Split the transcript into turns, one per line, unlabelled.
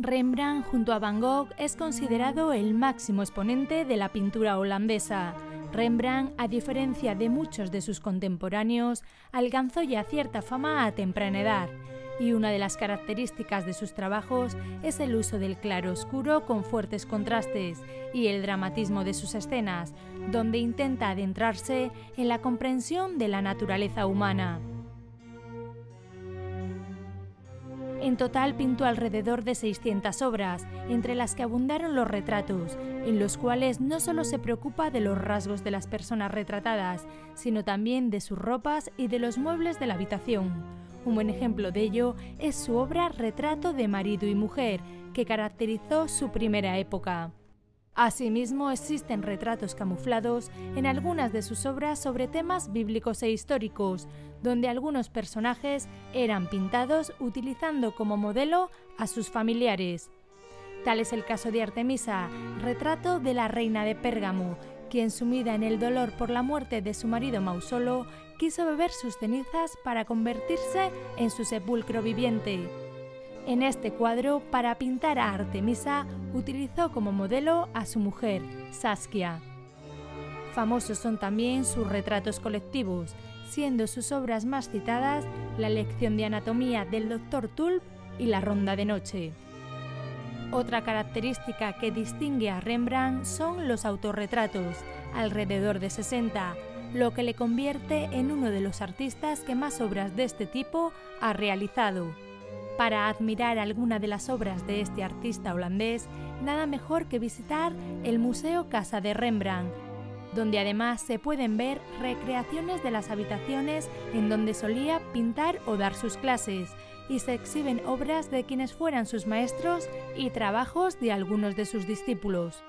Rembrandt junto a Van Gogh es considerado el máximo exponente de la pintura holandesa. Rembrandt, a diferencia de muchos de sus contemporáneos, alcanzó ya cierta fama a temprana edad, y una de las características de sus trabajos es el uso del claro-oscuro con fuertes contrastes y el dramatismo de sus escenas, donde intenta adentrarse en la comprensión de la naturaleza humana. En total pintó alrededor de 600 obras, entre las que abundaron los retratos, en los cuales no solo se preocupa de los rasgos de las personas retratadas, sino también de sus ropas y de los muebles de la habitación. Un buen ejemplo de ello es su obra Retrato de marido y mujer, que caracterizó su primera época. Asimismo, existen retratos camuflados en algunas de sus obras sobre temas bíblicos e históricos, donde algunos personajes eran pintados utilizando como modelo a sus familiares. Tal es el caso de Artemisa, retrato de la reina de Pérgamo, quien sumida en el dolor por la muerte de su marido Mausolo, quiso beber sus cenizas para convertirse en su sepulcro viviente. En este cuadro, para pintar a Artemisa, utilizó como modelo a su mujer, Saskia. Famosos son también sus retratos colectivos, siendo sus obras más citadas La lección de anatomía del Dr. Tulp y La ronda de noche. Otra característica que distingue a Rembrandt son los autorretratos, alrededor de 60, lo que le convierte en uno de los artistas que más obras de este tipo ha realizado. Para admirar alguna de las obras de este artista holandés, nada mejor que visitar el Museo Casa de Rembrandt, donde además se pueden ver recreaciones de las habitaciones en donde solía pintar o dar sus clases, y se exhiben obras de quienes fueran sus maestros y trabajos de algunos de sus discípulos.